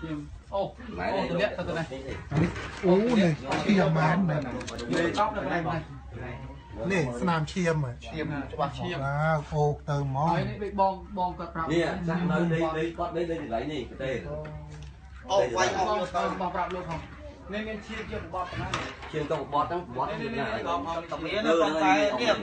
ឈាមអូអូទម្លាក់ទៅទៅណាអូនេះឈាមមែនមែនលេកប់នៅកន្លែងណានេះស្នាមឈាមហ៎ឈាមច្បាស់ឈាមបាទអូទៅហ្មងហើយនេះដូចបងបងគាត់ប្រាប់នេះចាក់នៅនេះនេះគាត់នេះនេះកន្លែងនេះទេអូវាយអស់យកទៅបងប្រាប់លោកផងនេះមានឈាមជាបបប៉ុណ្ណាជាងទៅបត់ហ្នឹងបត់នេះនេះនេះណានេះបងទៅតំនេះរៀននៅប៉ុន្តែនេះនេះ